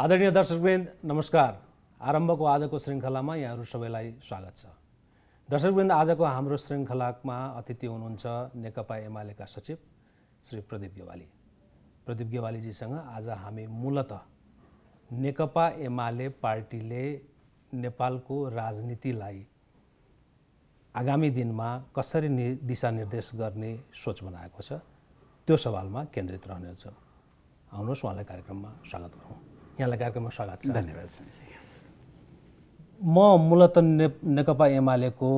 आदरणीय दर्शकवृन्द नमस्कार। आरम्भको आजको श्रृङ्खलामा यहाँहरू सबैलाई स्वागत छ। दर्शकवृन्द आजको हाम्रो श्रृङ्खलामा अतिथि हुनुहुन्छ नेकपा एमालेका सचिव श्री प्रदीप गेवाली। प्रदीप गेवालीजीसँग आज हामी मूलत नेकपा एमाले पार्टीले नेपालको राजनीतिलाई आगामी दिनमा कसरी नि दिशानिर्देश गर्ने सोच बनाएको छ त्यो सवालमा केन्द्रित रहनेछ। आउनुहोस् उहाँलाई कार्यक्रममा स्वागत गरौँ। यहाँलाई कार्यक्रममा स्वागत छ। धन्यवाद म मूलत ने नेकपा एमालेको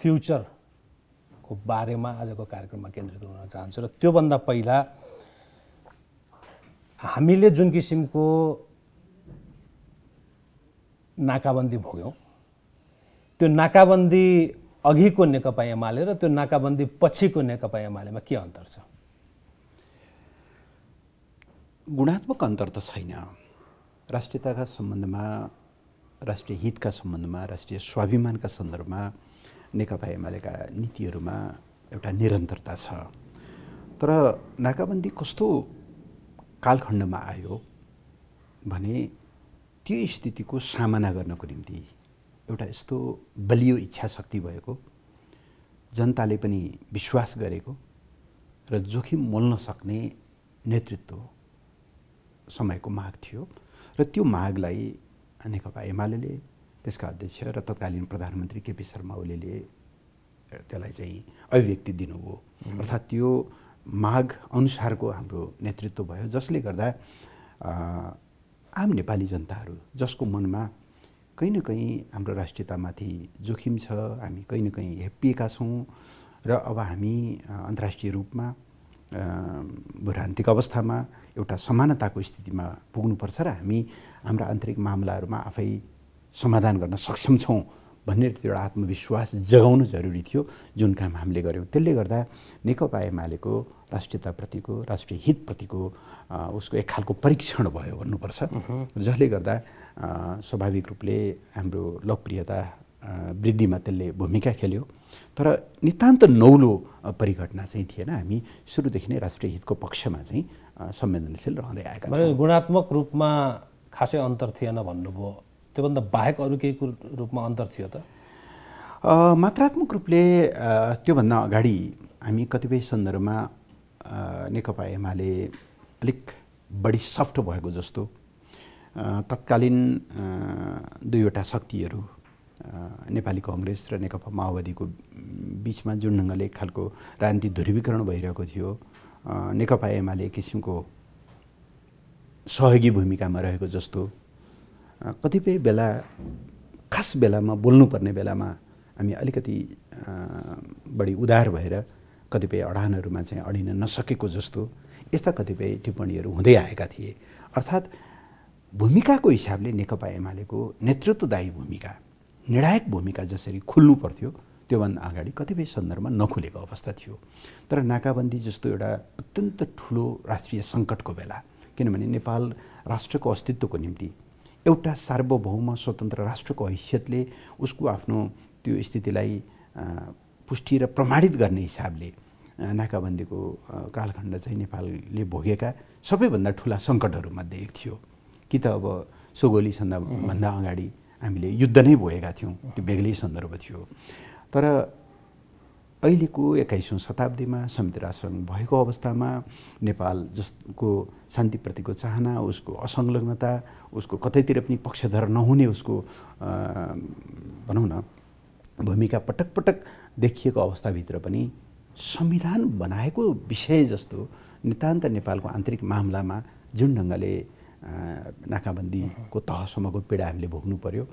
फ्युचरको बारेमा आजको कार्यक्रममा केन्द्रित हुन चाहन्छु र त्योभन्दा पहिला हामीले जुन किसिमको नाकाबन्दी भोग्यौँ त्यो नाकाबन्दी अघिको नेकपा एमाले र त्यो नाकाबन्दी पछिको नेकपा एमालेमा के अन्तर छ? गुणात्मक अन्तर त छैन। राष्ट्रियताका सम्बन्धमा राष्ट्रिय हितका सम्बन्धमा राष्ट्रिय स्वाभिमानका सन्दर्भमा नेकपा एमालेका नीतिहरूमा एउटा निरन्तरता छ। तर नाकाबन्दी कस्तो कालखण्डमा आयो भने त्यो स्थितिको सामना गर्नको निम्ति एउटा यस्तो बलियो इच्छा शक्ति भएको जनताले पनि विश्वास गरेको र जोखिम मोल्न सक्ने नेतृत्व समयको माग थियो र त्यो मागलाई नेकपा एमाले त्यसका अध्यक्ष र तत्कालीन प्रधानमन्त्री केपी शर्मा ओलीले त्यसलाई चाहिँ अभिव्यक्ति दिनुभयो। अर्थात् त्यो माग अनुसारको हाम्रो नेतृत्व भयो जसले गर्दा आम नेपाली जनताहरू जसको मनमा कहीँ न कहीँ हाम्रो राष्ट्रियतामाथि जोखिम छ हामी कहीँ न कहीँ हेप्पिएका छौँ र अब हामी अन्तर्राष्ट्रिय रूपमा भूरान्तिक अवस्थामा एउटा समानताको स्थितिमा पुग्नुपर्छ र हामी हाम्रा आन्तरिक मामलाहरूमा आफै समाधान गर्न सक्षम छौँ भन्ने एउटा आत्मविश्वास जगाउनु जरुरी थियो जुन काम हामीले गऱ्यौँ। त्यसले गर्दा नेकपा एमालेको राष्ट्रियताप्रतिको राष्ट्रिय हितप्रतिको उसको एक खालको परीक्षण भयो भन्नुपर्छ। जसले गर्दा स्वाभाविक रूपले हाम्रो लोकप्रियता वृद्धिमा त्यसले भूमिका खेल्यो। तर नितान्त नौलो परिघटना चाहिँ थिएन। हामी सुरुदेखि नै राष्ट्रिय हितको पक्षमा चाहिँ संवेदनशील रहँदै आएका छौँ। गुणात्मक रूपमा खासै अन्तर थिएन भन्नुभयो। त्योभन्दा बाहेक अरू केही रूपमा अन्तर थियो त? मात्रात्मक रूपले त्योभन्दा अगाडि हामी कतिपय सन्दर्भमा नेकपा एमाले अलिक बढी सफ्ट भएको जस्तो तत्कालीन दुईवटा शक्तिहरू नेपाली कङ्ग्रेस र नेकपा माओवादीको बिचमा जुन ढङ्गले एक खालको राजनीतिक ध्रुवीकरण भइरहेको थियो नेकपा एमाले एक किसिमको सहयोगी भूमिकामा रहेको जस्तो कतिपय बेला खास बेलामा बोल्नुपर्ने बेलामा हामी अलिकति बढी उदार भएर कतिपय अडानहरूमा चाहिँ अडिन नसकेको जस्तो यस्ता कतिपय टिप्पणीहरू हुँदै आएका थिए। अर्थात् भूमिकाको हिसाबले नेकपा एमालेको नेतृत्वदायी भूमिका निर्णायक भूमिका जसरी खुल्नु पर्थ्यो त्योभन्दा अगाडि कतिपय सन्दर्भमा नखुलेको अवस्था थियो। तर नाकाबन्दी जस्तो एउटा अत्यन्त ठुलो राष्ट्रिय सङ्कटको बेला किनभने नेपाल राष्ट्रको अस्तित्वको निम्ति एउटा सार्वभौम स्वतन्त्र राष्ट्रको हैसियतले उसको आफ्नो त्यो स्थितिलाई पुष्टि र प्रमाणित गर्ने हिसाबले नाकाबन्दीको कालखण्ड चाहिँ नेपालले भोगेका सबैभन्दा ठुला सङ्कटहरूमध्ये एक थियो। कि त अब सोगोली सन्धाभन्दा अगाडि हामीले युद्ध नै भोगेका थियौँ त्यो बेग्लै सन्दर्भ थियो। तर अहिलेको एक्काइसौँ शताब्दीमा संयुक्त राष्ट्रसङ्घ भएको अवस्थामा नेपाल जसको शान्तिप्रतिको चाहना उसको असंलग्नता उसको कतैतिर पनि पक्षधर नहुने उसको भनौँ न भूमिका पटक पटक देखिएको अवस्थाभित्र पनि संविधान बनाएको विषय जस्तो नितान्त नेपालको आन्तरिक मामलामा जुन ढङ्गले नाकाबन्दीको तहसम्मको पीडा हामीले भोग्नु पर्यो।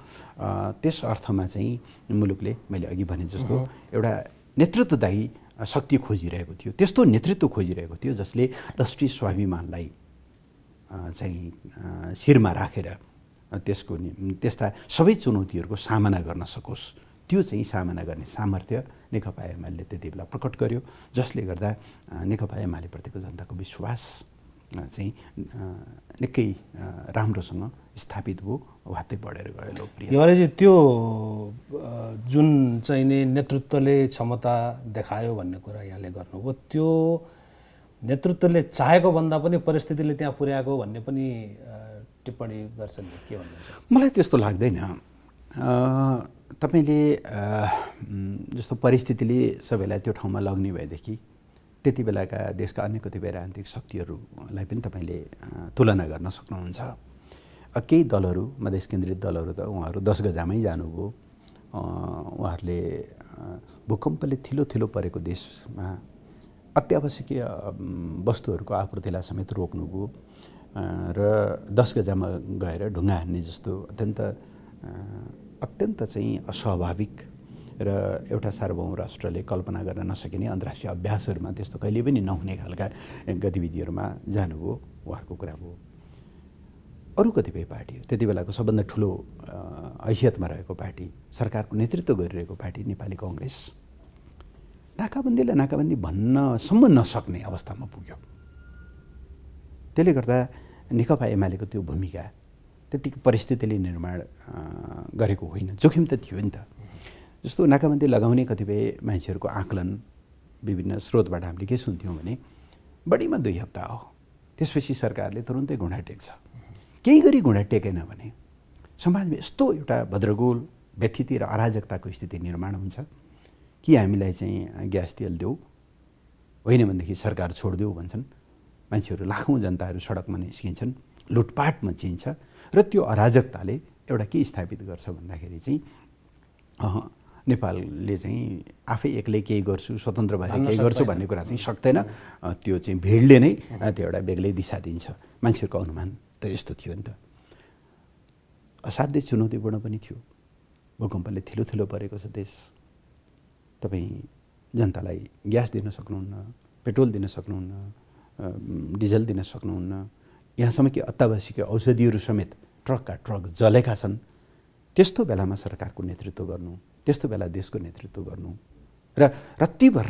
त्यस अर्थमा चाहिँ मुलुकले मैले अघि भने जस्तो एउटा नेतृत्वदायी शक्ति खोजिरहेको थियो। त्यस्तो नेतृत्व खोजिरहेको थियो जसले राष्ट्रिय स्वाभिमानलाई चाहिँ शिरमा राखेर अ, त्यसको नि- त्यस्ता सबै चुनौतीहरूको सामना गर्न सकोस्। त्यो चाहिँ सामना गर्ने सामर्थ्य नेकपा एमाले त्यति बेला प्रकट गर्यो जसले गर्दा नेकपा एमालेप्रतिको जनताको विश्वास चाहिँ निकै राम्रोसँग स्थापित भयो वात्तै बढेर गयो लोकप्रिय। योवालेजी त्यो जुन चाहिँ नि नेतृत्वले क्षमता देखायो भन्ने कुरा यहाँले गर्नुभयो त्यो नेतृत्वले चाहेको भन्दा पनि परिस्थितिले त्यहाँ पुर्याएको भन्ने पनि टिप्पणी गर्छन् के भन्नुहुन्छ? मलाई त्यस्तो लाग्दैन। तपाईँले जस्तो परिस्थितिले सबैलाई त्यो ठाउँमा लग्ने भएदेखि त्यति बेलाका देशका अन्य कतिपय राजनीतिक शक्तिहरूलाई पनि तपाईँले तुलना गर्न सक्नुहुन्छ। केही दलहरू मधेस केन्द्रित दलहरू त उहाँहरू दस गजामै जानुभयो। उहाँहरूले भूकम्पले थिलो थिलो परेको देशमा अत्यावश्यकीय वस्तुहरूको आपूर्तिलाई समेत रोक्नुभयो। र दस गजामा गएर ढुङ्गा हान्ने जस्तो अत्यन्त अत्यन्त चाहिँ अस्वाभाविक र एउटा सार्वभौम राष्ट्रले कल्पना गर्न नसकिने अन्तर्राष्ट्रिय अभ्यासहरूमा त्यस्तो कहिले पनि नहुने खालका गतिविधिहरूमा जानुभयो। उहाँहरूको कुरा भयो अरू कतिपय पार्टीहरू त्यति बेलाको सबभन्दा ठुलो हैसियतमा रहेको पार्टी सरकारको नेतृत्व गरिरहेको पार्टी नेपाली कङ्ग्रेस। नाकाबन्दीलाई नाकाबन्दी भन्नसम्म नसक्ने अवस्थामा पुग्यो। त्यसले गर्दा नेकपा एमालेको त्यो भूमिका त्यतिको परिस्थितिले निर्माण गरेको होइन। जोखिम त थियो नि त। जस्तो नाकाबन्दी लगाउने कतिपय मान्छेहरूको आकलन विभिन्न स्रोतबाट हामीले के सुन्थ्यौँ भने बढीमा दुई हप्ता हो। त्यसपछि सरकारले तुरुन्तै घुँडा टेक्छ। केही गरी घुँडा टेकेन भने समाजमा यस्तो एउटा भद्रगोल व्यथिति र अराजकताको स्थिति निर्माण हुन्छ कि हामीलाई चाहिँ ग्यास तेल देऊ। होइन भनेदेखि सरकार छोडिदेऊ भन्छन्। मान्छेहरू लाखौँ जनताहरू सडकमा निस्किन्छन् लुटपाट मचिन्छ र त्यो अराजकताले एउटा के स्थापित गर्छ भन्दाखेरि चाहिँ नेपालले चाहिँ आफै एक्लै केही गर्छु स्वतन्त्र भएर केही गर्छु। भन्ने कुरा चाहिँ सक्दैन। त्यो चाहिँ भिडले नै त्यो एउटा बेग्लै दिशा दिन्छ। मान्छेहरूको अनुमान त यस्तो थियो नि त। असाध्यै चुनौतीपूर्ण पनि थियो। भूकम्पले थिलो थिलो परेको छ देश। तपाईँ जनतालाई ग्यास दिन सक्नुहुन्न पेट्रोल दिन सक्नुहुन्न डिजल दिन सक्नुहुन्न। यहाँसम्म कि अत्यावश्यकीय औषधिहरू समेत ट्रकका ट्रक जलेका छन्। त्यस्तो बेलामा सरकारको नेतृत्व गर्नु त्यस्तो बेला देशको नेतृत्व गर्नु। र रत्तिभर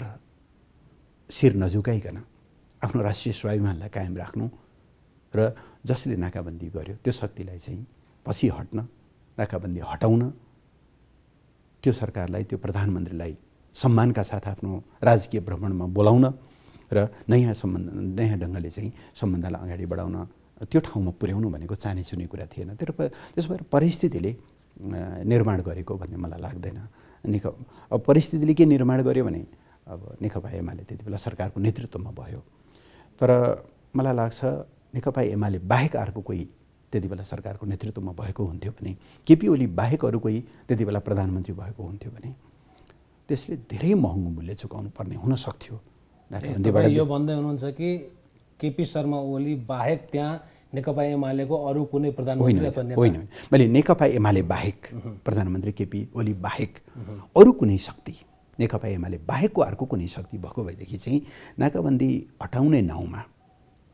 शिर नझुकाइकन आफ्नो राष्ट्रिय स्वाभिमानलाई कायम राख्नु र जसले नाकाबन्दी गर्यो त्यो शक्तिलाई चाहिँ पछि हट्न नाकाबन्दी हटाउन त्यो सरकारलाई त्यो प्रधानमन्त्रीलाई सम्मानका साथ आफ्नो राजकीय भ्रमणमा बोलाउन र नयाँ सम्बन्ध नयाँ ढङ्गले चाहिँ सम्बन्धलाई अगाडि बढाउन त्यो ठाउँमा पुर्याउनु भनेको चाने चुने कुरा थिएन। तर त्यसो भएर परिस्थितिले निर्माण गरेको भन्ने मलाई लाग्दैन। नेक अब परिस्थितिले के निर्माण गर्यो भने अब नेकपा एमाले त्यति बेला सरकारको नेतृत्वमा भयो। तर मलाई लाग्छ नेकपा एमाले बाहेक अर्को कोही त्यति बेला सरकारको नेतृत्वमा भएको हुन्थ्यो भने केपी ओली बाहेक अरू कोही त्यति बेला प्रधानमन्त्री भएको हुन्थ्यो भने त्यसले धेरै महँगो मूल्य चुकाउनु पर्ने हुन सक्थ्यो। यो भन्दै हुनुहुन्छ कि केपी शर्मा ओली बाहेक त्यहाँ नेकपा एमालेको अरू कुनै प्रधानमन्त्री होइन मैले नेकपा एमाले बाहेक प्रधानमन्त्री केपी ओली बाहेक अरू कुनै शक्ति नेकपा एमाले बाहेकको अर्को कुनै शक्ति भएको भएदेखि चाहिँ नाकाबन्दी हटाउने नाउँमा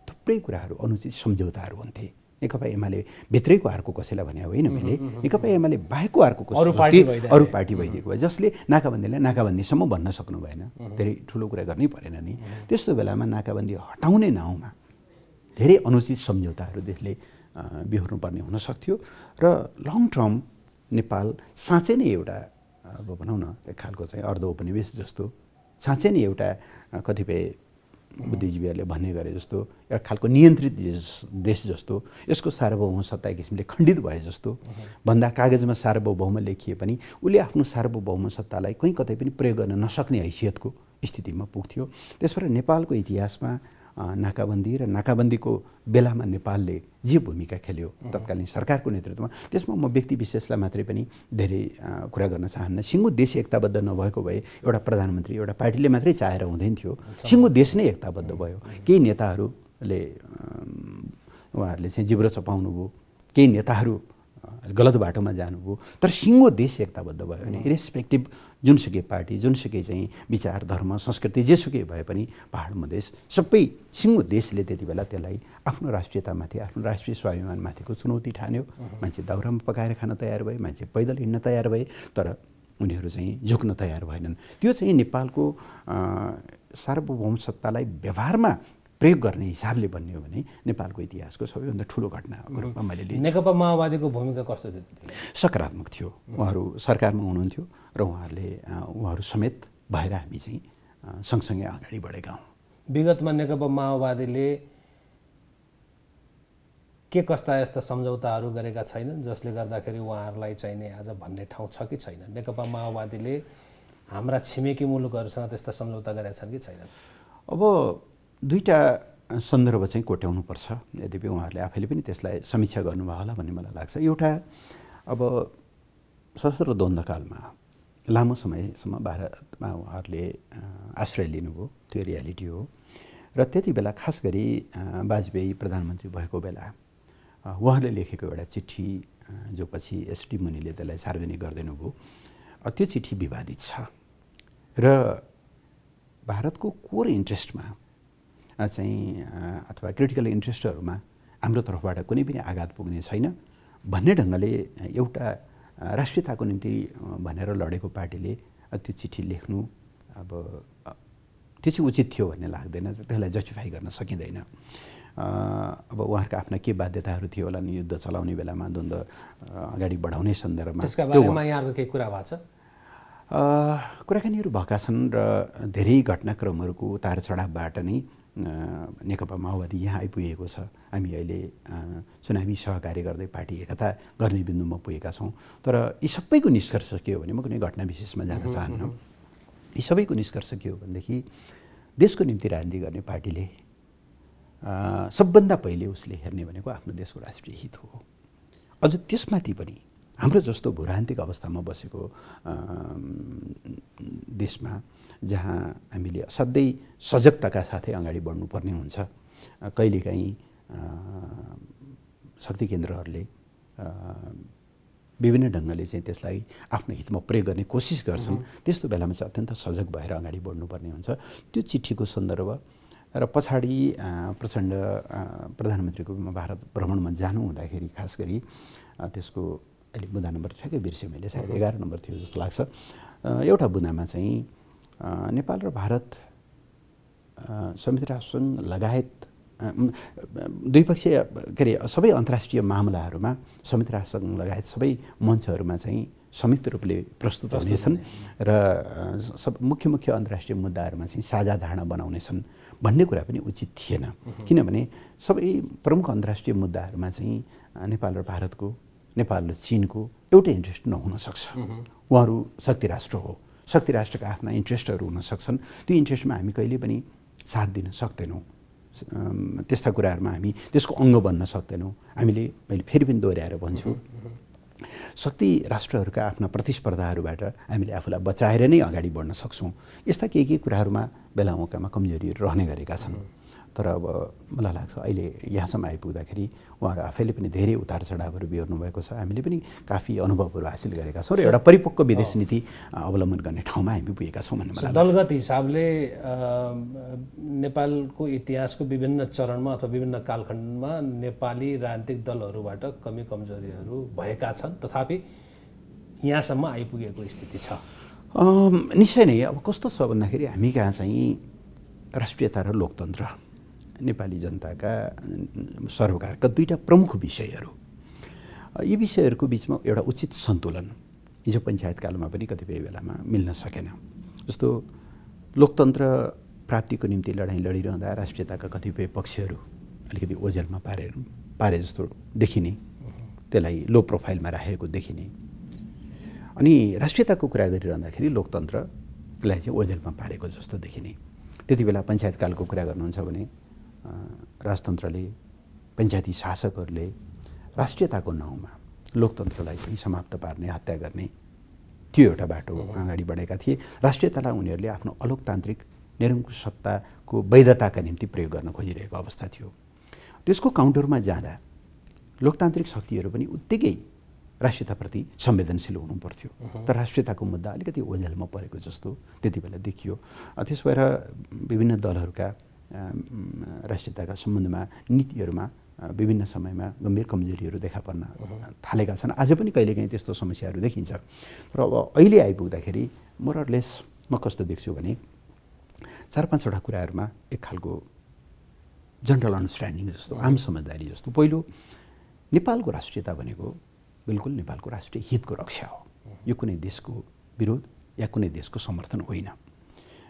थुप्रै कुराहरू अनुचित सम्झौताहरू हुन्थे। नेकपा एमाले भित्रैको अर्को कसैलाई भने होइन मैले नेकपा एमाले बाहेकको अर्को कसै अरू पार्टी। अरू पार्टी भइदिएको भए जसले नाकाबन्दीलाई नाकाबन्दीसम्म भन्न सक्नु भएन। धेरै ठुलो कुरा गर्नै परेन नि। त्यस्तो बेलामा नाकाबन्दी हटाउने नाउँमा धेरै अनुचित सम्झौताहरू देशले बिहोर्नुपर्ने हुनसक्थ्यो र लङ टर्म नेपाल साँच्चै नै एउटा अब भनौँ न एक खालको चाहिँ अर्ध उपनिवेश जस्तो साँच्चै नै एउटा कतिपय बुद्धिजीवीहरूले भन्ने गरे जस्तो एउटा खालको नियन्त्रित देश- जस्तो यसको सार्वभौम सत्ता किसिमले खण्डित भए जस्तो भन्दा कागजमा सार्वभौम लेखिए पनि उसले आफ्नो सार्वभौम सत्तालाई कहीँ कतै पनि प्रयोग गर्न नसक्ने हैसियतको स्थितिमा पुग्थ्यो। त्यसबाट नेपालको इतिहासमा नाकाबन्दी र नाकाबन्दीको बेलामा नेपालले जे भूमिका खेल्यो तत्कालीन सरकारको नेतृत्वमा त्यसमा म व्यक्ति विशेषलाई मात्रै पनि धेरै कुरा गर्न चाहन्न सिङ्गो देश एकताबद्ध नभएको भए एउटा प्रधानमन्त्री एउटा पार्टीले मात्रै चाहेर हुँदैन थियो सिङ्गो देश नै एकताबद्ध भयो केही नेताहरूले उहाँहरूले चाहिँ जिब्रो चपाउनु भयो केही नेताहरू गलत बाटोमा जानुभयो तर सिङ्गो देश एकताबद्ध भयो भने इरेस्पेक्टिभ जुनसुकै पार्टी जुनसुकै चाहिँ विचार धर्म संस्कृति जेसुकै भए पनि पहाड मधेस सबै सिङ्गो देशले त्यति बेला त्यसलाई आफ्नो राष्ट्रियतामाथि आफ्नो राष्ट्रिय स्वाभिमानमाथिको चुनौती ठान्यो मान्छे दाउरामा पकाएर खान तयार भए मान्छे पैदल हिँड्न तयार भए तर उनीहरू चाहिँ झुक्न तयार भएनन् त्यो चाहिँ नेपालको सार्वभौम सत्तालाई व्यवहारमा प्रयोग गर्ने हिसाबले भन्ने हो भने नेपालको इतिहासको सबैभन्दा ठुलो घटनाको रूपमा मैले लिन्छु नेकपा माओवादीको भूमिका कस्तो थियो? सकारात्मक थियो। उहाँहरू सरकारमा हुनुहुन्थ्यो र उहाँहरूले उहाँहरू समेत भएर हामी चाहिँ सँगसँगै अगाडि बढेका हौँ। विगतमा नेकपा माओवादीले के कस्ता यस्ता सम्झौताहरू गरेका छैनन् जसले गर्दाखेरि उहाँहरूलाई चाहिने आज भन्ने ठाउँ छ कि छैन? नेकपा माओवादीले हाम्रा छिमेकी मुलुकहरूसँग त्यस्ता सम्झौता गरेका छन् कि छैनन्? अब दुईवटा सन्दर्भ चाहिँ कोट्याउनुपर्छ यद्यपि उहाँहरूले आफैले पनि त्यसलाई समीक्षा गर्नुभयो होला भन्ने मलाई लाग्छ। एउटा अब सशस्त्र द्वन्द्वकालमा लामो समयसम्म भारतमा उहाँहरूले आश्रय लिनुभयो त्यो रियालिटी हो। र त्यति बेला खास गरी वाजपेयी प्रधानमन्त्री भएको बेला उहाँले लेखेको एउटा चिठी जो पछि एसडी मुनिले त्यसलाई सार्वजनिक गरिदिनु भयो त्यो चिठी विवादित छ। र भारतको कोर इन्ट्रेस्टमा चाहिँ अथवा क्रिटिकल इन्ट्रेस्टहरूमा हाम्रो तर्फबाट कुनै पनि आघात पुग्ने छैन भन्ने ढङ्गले एउटा राष्ट्रियताको निम्ति भनेर लडेको पार्टीले त्यो चिठी लेख्नु अब त्यो चाहिँ उचित थियो भन्ने लाग्दैन त्यसलाई जस्टिफाई गर्न सकिँदैन। अब उहाँहरूका आफ्ना के बाध्यताहरू थियो होला नि युद्ध चलाउने बेलामा द्वन्द्व अगाडि बढाउने सन्दर्भमा केही कुरा भएको छ? कुराकानीहरू भएका छन् र धेरै घटनाक्रमहरूको उतार चढावबाट नै नेकपा माओवादी यहाँ आइपुगेको छ। हामी अहिले चुनावी सहकार्य गर्दै पार्टी एकता गर्ने बिन्दुमा पुगेका छौँ। तर यी सबैको निष्कर्ष के हो भने म कुनै घटना विशेषमा जान चाहन्न। यी सबैको निष्कर्ष के हो भनेदेखि देशको निम्ति राजनीति गर्ने पार्टीले सबभन्दा पहिले उसले हेर्ने भनेको आफ्नो देशको राष्ट्रिय हित हो। अझ त्यसमाथि पनि हाम्रो जस्तो भूरान्तिक अवस्थामा बसेको देशमा जहाँ हामीले असाध्यै सजगताका साथै अगाडि बढ्नुपर्ने हुन्छ। कहिलेकाहीँ शक्ति केन्द्रहरूले विभिन्न ढङ्गले चाहिँ त्यसलाई आफ्नो हितमा प्रयोग गर्ने कोसिस गर्छन्। त्यस्तो बेलामा चाहिँ अत्यन्त सजग भएर अगाडि बढ्नुपर्ने हुन्छ। त्यो चिठीको सन्दर्भ र पछाडि प्रचण्ड प्रधानमन्त्रीको भारत भ्रमणमा जानु हुँदाखेरि खास गरी त्यसको अहिले बुँदा नम्बर ठ्याक्कै बिर्सेँ मैले सायद एघार नम्बर थियो जस्तो लाग्छ। एउटा बुँदामा चाहिँ नेपाल र भारत संयुक्त राष्ट्रसङ्घ लगायत द्विपक्षीय के अरे सबै अन्तर्राष्ट्रिय मामलाहरूमा संयुक्त राष्ट्रसङ्घ लगायत सबै मञ्चहरूमा चाहिँ संयुक्त रूपले प्रस्तुत हुनेछन् र सब मुख्य मुख्य अन्तर्राष्ट्रिय मुद्दाहरूमा चाहिँ साझा धारणा बनाउनेछन् भन्ने कुरा पनि उचित थिएन। किनभने सबै प्रमुख अन्तर्राष्ट्रिय मुद्दाहरूमा चाहिँ नेपाल र भारतको नेपाल र चिनको एउटै इन्ट्रेस्ट नहुन सक्छ। उहाँहरू शक्ति राष्ट्र हो। शक्ति राष्ट्रका आफ्ना इन्ट्रेस्टहरू हुन सक्छन्। त्यो इन्ट्रेस्टमा हामी कहिले पनि साथ दिन सक्दैनौँ। त्यस्ता कुराहरूमा हामी त्यसको अङ्ग बन्न सक्दैनौँ। हामीले मैले फेरि पनि दोहोऱ्याएर भन्छु शक्ति राष्ट्रहरूका आफ्ना प्रतिस्पर्धाहरूबाट हामीले आफूलाई बचाएर नै अगाडि बढ्न सक्छौँ। यस्ता केही केही कुराहरूमा बेला मौकामा कमजोरीहरू रहने गरेका छन्। तर अब मलाई लाग्छ अहिले यहाँसम्म आइपुग्दाखेरि उहाँहरू आफैले पनि धेरै उतार चढावहरू बिहोर्नु भएको छ। हामीले पनि काफी अनुभवहरू हासिल गरेका छौँ र एउटा परिपक्व विदेश नीति अवलम्बन गर्ने ठाउँमा हामी पुगेका छौँ भन्ने मलाई दलगत हिसाबले नेपालको इतिहासको विभिन्न चरणमा अथवा विभिन्न कालखण्डमा नेपाली राजनीतिक दलहरूबाट कमी कमजोरीहरू भएका छन् तथापि यहाँसम्म आइपुगेको स्थिति छ। निश्चय नै अब कस्तो छ भन्दाखेरि हामी कहाँ चाहिँ राष्ट्रियता र लोकतन्त्र नेपाली जनताका सरोकारका दुईवटा प्रमुख विषयहरू। यी विषयहरूको बिचमा एउटा उचित सन्तुलन हिजो पञ्चायतकालमा पनि कतिपय बेलामा मिल्न सकेन। जस्तो लोकतन्त्र प्राप्तिको निम्ति लडाइँ लडिरहँदा राष्ट्रियताका कतिपय पक्षहरू अलिकति ओझेलमा पारे पारे जस्तो देखिने त्यसलाई लो प्रोफाइलमा राखेको देखिने। अनि राष्ट्रियताको कुरा गरिरहँदाखेरि लोकतन्त्रलाई चाहिँ ओझेलमा पारेको जस्तो देखिने। त्यति बेला पञ्चायतकालको कुरा गर्नुहुन्छ भने राजतन्त्रले पञ्चायती शासकहरूले राष्ट्रियताको नाउँमा लोकतन्त्रलाई चाहिँ समाप्त पार्ने हत्या गर्ने त्यो एउटा बाटो अगाडि बढेका थिए। राष्ट्रियतालाई उनीहरूले आफ्नो अलोकतान्त्रिक निरङ्कुश सत्ताको वैधताका निम्ति प्रयोग गर्न खोजिरहेको अवस्था थियो। त्यसको काउन्टरमा जाँदा लोकतान्त्रिक शक्तिहरू पनि उत्तिकै राष्ट्रियताप्रति संवेदनशील हुनु पर्थ्यो तर राष्ट्रियताको मुद्दा अलिकति ओझेलमा परेको जस्तो त्यति बेला देखियो। त्यस भएर विभिन्न दलहरूका राष्ट्रियताका सम्बन्धमा नीतिहरूमा विभिन्न समयमा गम्भीर कमजोरीहरू देखा पर्न थालेका छन्। आज पनि कहिलेकाहीँ त्यस्तो समस्याहरू देखिन्छ। र अब अहिले आइपुग्दाखेरि मोरलेस म कस्तो देख्छु भने चार पाँचवटा कुराहरूमा एक खालको जनरल अन्डरस्ट्यान्डिङ जस्तो आम समझदारी जस्तो। पहिलो नेपालको राष्ट्रियता भनेको बिल्कुल नेपालको राष्ट्रिय हितको रक्षा हो। यो कुनै देशको विरोध या कुनै देशको समर्थन होइन।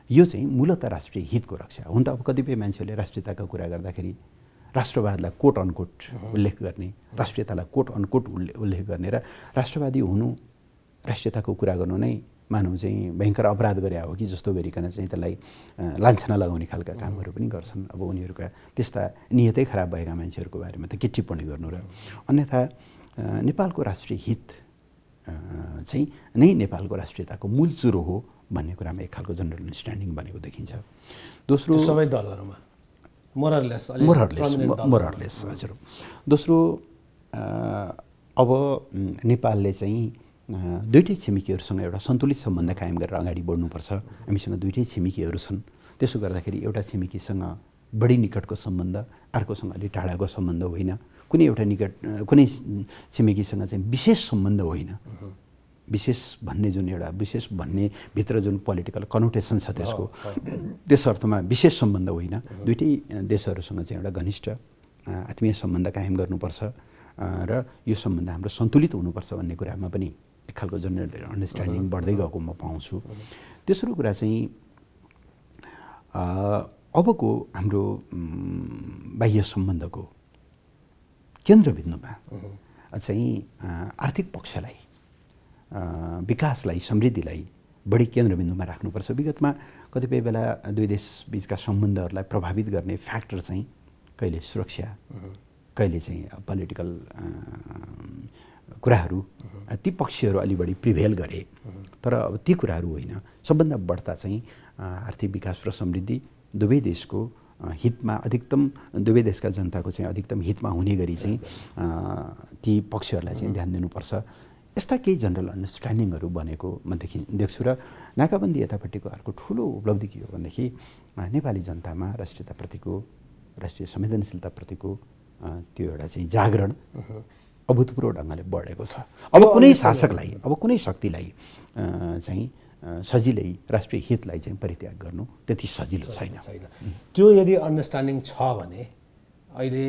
यो चाहिँ मूलत राष्ट्रिय हितको रक्षा हुन त अब कतिपय मान्छेहरूले राष्ट्रियताको कुरा गर्दाखेरि राष्ट्रवादलाई कोट अनकोट उल्लेख गर्ने राष्ट्रियतालाई कोट अनकोट उल्लेख गर्ने र राष्ट्रवादी हुनु राष्ट्रियताको कुरा गर्नु नै मानव चाहिँ भयङ्कर अपराध गरे हो कि जस्तो गरिकन चाहिँ त्यसलाई लान्छना लगाउने खालका कामहरू पनि गर्छन्। अब उनीहरूका त्यस्ता नियतै खराब भएका मान्छेहरूको बारेमा त के टिप्पणी गर्नु र अन्यथा नेपालको राष्ट्रिय हित चाहिँ नै नेपालको राष्ट्रियताको मूल चुरो हो। भन्ने कुरामा एक खालको जनरल अन्डरस्ट्यान्डिङ बनेको देखिन्छ। दोस्रो सबै दलहरूमा? मोररलेस मोररलेस हजुर। दोस्रो अब नेपालले चाहिँ दुइटै छिमेकीहरूसँग एउटा सन्तुलित सम्बन्ध कायम गरेर अगाडि बढ्नुपर्छ। हामीसँग दुइटै छिमेकीहरू छन्। त्यसो गर्दाखेरि एउटा छिमेकीसँग बढी निकटको सम्बन्ध अर्कोसँग अलिक टाढाको सम्बन्ध होइन। कुनै एउटा निकट कुनै छिमेकीसँग चाहिँ विशेष सम्बन्ध होइन। विशेष भन्ने जुन एउटा विशेष भन्ने भित्र जुन पोलिटिकल कनोटेसन छ त्यसको त्यस अर्थमा विशेष सम्बन्ध होइन। दुइटै देशहरूसँग चाहिँ एउटा घनिष्ठ आत्मीय सम्बन्ध कायम गर्नुपर्छ र यो सम्बन्ध हाम्रो सन्तुलित हुनुपर्छ भन्ने कुरामा पनि एक खालको जेनरल अन्डरस्ट्यान्डिङ बढ्दै गएको म पाउँछु। तेस्रो कुरा चाहिँ अबको हाम्रो बाह्य सम्बन्धको केन्द्रबिन्दुमा चाहिँ आर्थिक पक्षलाई विकासलाई समृद्धिलाई बढी केन्द्रबिन्दुमा राख्नुपर्छ। विगतमा कतिपय बेला दुई देश बिचका सम्बन्धहरूलाई प्रभावित गर्ने फ्याक्टर चाहिँ कहिले सुरक्षा कहिले चाहिँ पोलिटिकल कुराहरू ती पक्षहरू अलि बढी प्रिभेल गरे। तर अब ती कुराहरू होइन। सबभन्दा बढ्ता चाहिँ आर्थिक विकास र समृद्धि दुवै देशको हितमा अधिकतम दुवै देशका जनताको चाहिँ अधिकतम हितमा हुने गरी चाहिँ ती पक्षहरूलाई चाहिँ ध्यान दिनुपर्छ। यस्ता केही जनरल अन्डरस्ट्यान्डिङहरू बनेको म देखि देख्छु र नाकाबन्दी यतापट्टिको अर्को ठुलो उपलब्धि के हो भनेदेखि नेपाली जनतामा राष्ट्रियताप्रतिको राष्ट्रिय संवेदनशीलताप्रतिको त्यो एउटा चाहिँ जागरण अभूतपूर्व ढङ्गले बढेको छ। अब कुनै शासकलाई अब कुनै शक्तिलाई चाहिँ सजिलै राष्ट्रिय हितलाई चाहिँ परित्याग गर्नु त्यति सजिलो छैन। छैन। त्यो यदि अन्डरस्ट्यान्डिङ छ भने अहिले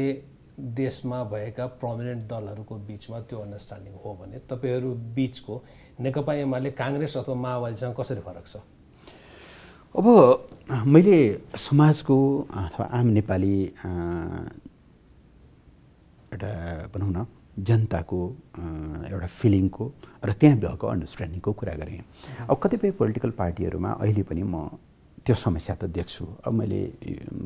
देशमा भएका प्रमिनेन्ट दलहरूको बिचमा त्यो अन्डरस्ट्यान्डिङ हो भने तपाईँहरू बिचको नेकपा एमाले काङ्ग्रेस अथवा माओवादीसँग कसरी फरक छ? अब मैले समाजको अथवा आम नेपाली एउटा भनौँ न जनताको एउटा फिलिङको र त्यहाँ भएको अन्डरस्ट्यान्डिङको कुरा गरेँ। अब कतिपय पोलिटिकल पार्टीहरूमा अहिले पनि म त्यो समस्या त देख्छु। अब मैले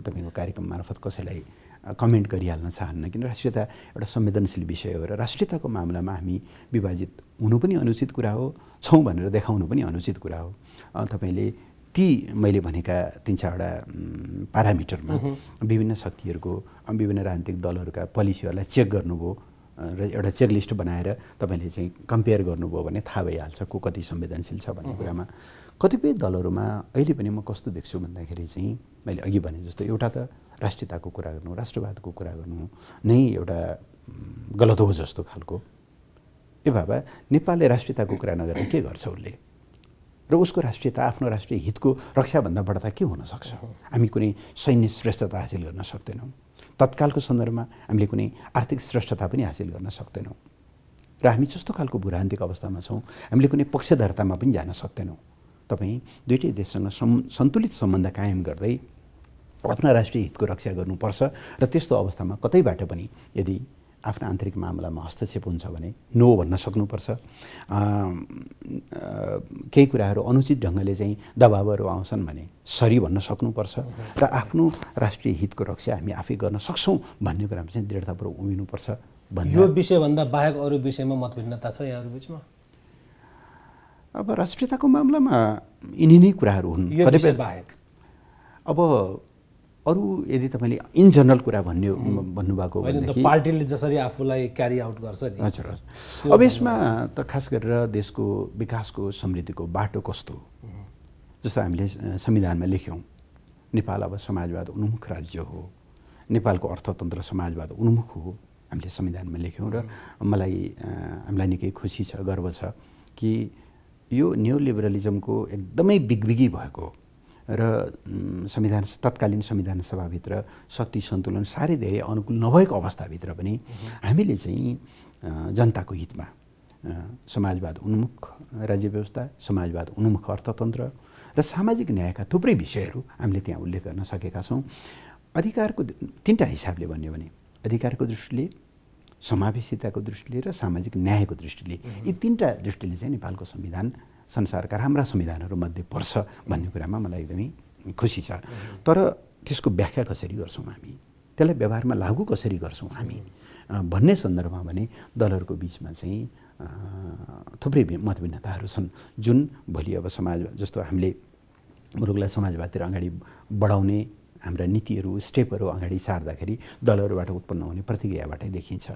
तपाईँको कार्यक्रम मार्फत कसैलाई कमेन्ट गरिहाल्न चाहन्न। किन राष्ट्रियता एउटा संवेदनशील विषय हो र राष्ट्रियताको मामलामा हामी विभाजित हुनु पनि अनुचित कुरा हो छौँ भनेर देखाउनु पनि अनुचित कुरा हो। तपाईँले ती मैले भनेका तिन चारवटा पारामिटरमा विभिन्न शक्तिहरूको विभिन्न राजनीतिक दलहरूका पोलिसीहरूलाई चेक गर्नुभयो। र एउटा चेकलिस्ट बनाएर तपाईँले चाहिँ कम्पेयर गर्नुभयो भने थाहा भइहाल्छ को कति संवेदनशील छ भन्ने कुरामा। कतिपय दलहरूमा अहिले पनि म कस्तो देख्छु भन्दाखेरि चाहिँ मैले अघि भने जस्तो एउटा त राष्ट्रियताको कुरा गर्नु राष्ट्रवादको कुरा गर्नु नै एउटा गलत हो जस्तो खालको। ए बाबा नेपालले राष्ट्रियताको कुरा नगरेर के गर्छ उसले? र उसको राष्ट्रियता आफ्नो राष्ट्रिय हितको रक्षाभन्दा बढ्दा के हुनसक्छ हामी कुनै सैन्य श्रेष्ठता हासिल गर्न सक्दैनौँ। तत्कालको सन्दर्भमा हामीले कुनै आर्थिक श्रेष्ठता पनि हासिल गर्न सक्दैनौँ। र हामी जस्तो खालको भूरान्तिक अवस्थामा छौँ हामीले कुनै पक्षधरतामा पनि जान सक्दैनौँ। तपाईँ दुइटै देशसँग सम् सन्तुलित सम्बन्ध कायम गर्दै आफ्ना राष्ट्रिय हितको रक्षा गर्नुपर्छ र त्यस्तो अवस्थामा कतैबाट पनि यदि आफ्नो आन्तरिक मामलामा हस्तक्षेप हुन्छ भने नो भन्न सक्नुपर्छ। केही कुराहरू अनुचित ढङ्गले चाहिँ दबावहरू आउँछन् भने सरी भन्न सक्नुपर्छ र आफ्नो राष्ट्रिय हितको रक्षा हामी आफै गर्न सक्छौँ भन्ने कुरामा चाहिँ दृढतापूर्वक उभिनुपर्छ भन्ने। यो विषयभन्दा बाहेक अरू विषयमा मतभिन्नता छ यहाँहरू बिचमा? अब राष्ट्रियताको मामलामा यिनी नै कुराहरू हुन्। बाहेक। अब अरू यदि तपाईँले इन जनरल कुरा भन्ने भन्नुभएको पार्टीले जसरी आफूलाई क्यारी आउट गर्छ नि। हजुर हजुर। अब यसमा त खास गरेर देशको विकासको समृद्धिको बाटो कस्तो? जस्तो हामीले संविधानमा लेख्यौँ नेपाल अब समाजवाद उन्मुख राज्य हो। नेपालको अर्थतन्त्र समाजवाद उन्मुख हो। हामीले संविधानमा लेख्यौँ र मलाई हामीलाई निकै खुसी छ गर्व छ कि यो न्यु लिबरलिजमको एकदमै बिगबिगी भएको र संविधान तत्कालीन संविधान सभाभित्र शक्ति सन्तुलन साह्रै धेरै अनुकूल नभएको अवस्थाभित्र पनि हामीले चाहिँ जनताको हितमा समाजवाद उन्मुख राज्य व्यवस्था समाजवाद उन्मुख अर्थतन्त्र र सामाजिक न्यायका थुप्रै विषयहरू हामीले त्यहाँ उल्लेख गर्न सकेका छौँ। अधिकारको तिनवटा हिसाबले भन्यो भने अधिकारको दृष्टिले समावेशिताको दृष्टिले र सामाजिक न्यायको दृष्टिले यी तिनवटा दृष्टिले चाहिँ नेपालको संविधान संसारका राम्रा संविधानहरूमध्ये पर्छ भन्ने कुरामा मलाई एकदमै खुसी छ। तर त्यसको व्याख्या कसरी गर्छौँ हामी? त्यसलाई व्यवहारमा लागू कसरी गर्छौँ हामी? भन्ने सन्दर्भमा भने दलहरूको बिचमा चाहिँ थुप्रै मतभिन्नताहरू छन्। जुन भोलि अब समाज जस्तो हामीले मुलुकलाई समाजवादतिर अगाडि बढाउने हाम्रा नीतिहरू स्टेपहरू अगाडि सार्दाखेरि दलहरूबाट उत्पन्न हुने प्रतिक्रियाबाटै देखिन्छ।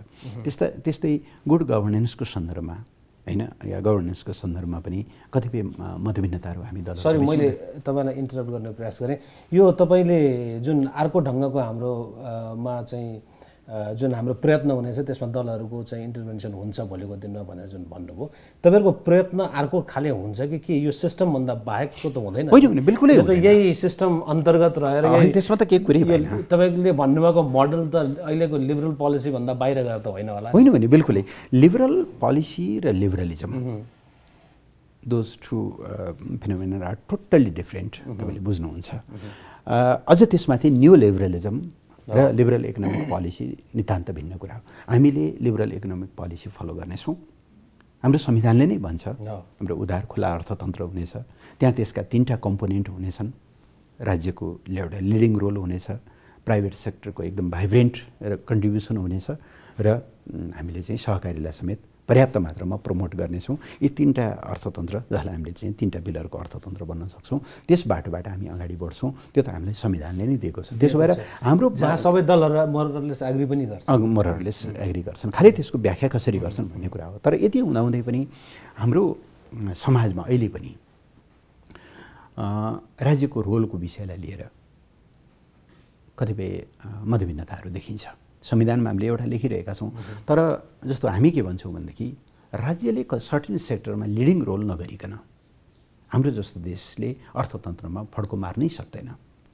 त्यस्ता त्यस्तै गुड गभर्नेन्सको सन्दर्भमा होइन? या गभर्नेन्सको सन्दर्भमा पनि कतिपय मतभिन्नताहरू हामी दल सरी मैले तपाईँलाई इन्टरप्ट गर्ने प्रयास गरेँ। यो तपाईँले जुन अर्को ढङ्गको हाम्रो मा चाहिँ जुन हाम्रो प्रयत्न हुनेछ त्यसमा दलहरूको चाहिँ इन्टरभेन्सन हुन्छ भोलिको दिनमा भनेर जुन भन्नुभयो। तपाईँहरूको प्रयत्न अर्को खाले हुन्छ कि के यो सिस्टमभन्दा बाहेकको त हुँदैन? होइन बिल्कुलै यही सिस्टम अन्तर्गत रहेर त्यसमा त केही कुरै तपाईँले भन्नुभएको मोडल त अहिलेको लिबरल पोलिसीभन्दा बाहिर गएर त होइन होला। होइन भने बिल्कुलै। लिबरल पोलिसी र liberalism those two phenomena are totally different तपाईँले बुझ्नुहुन्छ। अझ त्यसमाथि न्यू लिबरलिजम र लिबरल इकोनोमिक पोलिसी नितान्त भिन्न कुरा हो। हामीले लिबरल इकोनोमिक पोलिसी फलो गर्नेछौँ। हाम्रो संविधानले नै भन्छ हाम्रो उदार खुला अर्थतन्त्र हुनेछ। त्यहाँ त्यसका तिनवटा कम्पोनेन्ट हुनेछन्। राज्यको एउटा लिडिङ रोल हुनेछ। प्राइभेट सेक्टरको एकदम भाइब्रेन्ट र कन्ट्रिब्युसन हुनेछ। र हामीले चाहिँ सहकारीलाई समेत पर्याप्त मात्रामा प्रमोट गर्नेछौँ। यी तिनवटा अर्थतन्त्र जसलाई हामीले चाहिँ तिनवटा पिलरको अर्थतन्त्र बन्न सक्छौँ त्यस बाटोबाट हामी अगाडि बढ्छौँ। त्यो त हामीलाई संविधानले नै दिएको छ। त्यसो भएर हाम्रो सबै दलहरू मररलेस एग्री पनि गर्छ। मररलेस एग्री गर्छन्। खालि त्यसको व्याख्या कसरी गर्छन् भन्ने कुरा हो। तर यति हुँदाहुँदै पनि हाम्रो समाजमा अहिले पनि राज्यको रोलको विषयलाई लिएर कतिपय मतभिन्नताहरू देखिन्छ। संविधानमा हामीले एउटा लेखिरहेका छौँ। तर जस्तो हामी के भन्छौँ भनेदेखि राज्यले सर्टेन सेक्टरमा लिडिङ रोल नगरिकन हाम्रो जस्तो देशले अर्थतन्त्रमा फड्को मार्नै सक्दैन।